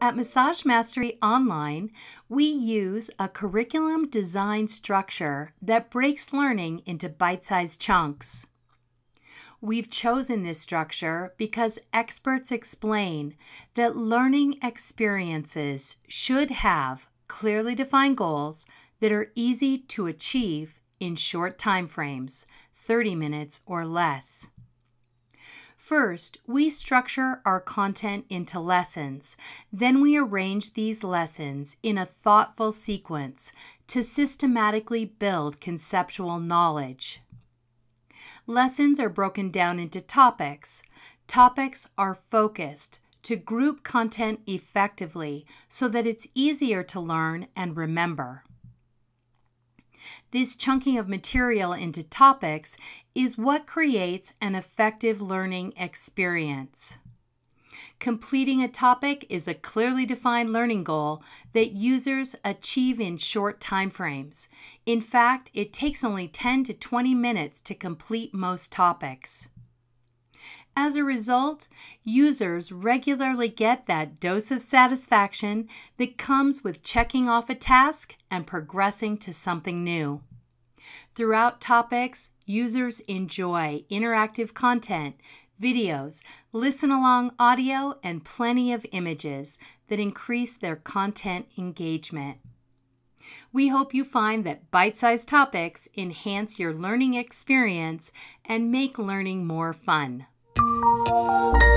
At Massage Mastery Online, we use a curriculum design structure that breaks learning into bite sized chunks. We've chosen this structure because experts explain that learning experiences should have clearly defined goals that are easy to achieve in short time frames, 30 minutes or less. First, we structure our content into lessons. Then we arrange these lessons in a thoughtful sequence to systematically build conceptual knowledge. Lessons are broken down into topics. Topics are focused to group content effectively so that it's easier to learn and remember. This chunking of material into topics is what creates an effective learning experience. Completing a topic is a clearly defined learning goal that users achieve in short time frames. In fact, it takes only 10 to 20 minutes to complete most topics. As a result, users regularly get that dose of satisfaction that comes with checking off a task and progressing to something new. Throughout topics, users enjoy interactive content, videos, listen along audio, and plenty of images that increase their content engagement. We hope you find that bite sized topics enhance your learning experience and make learning more fun. Música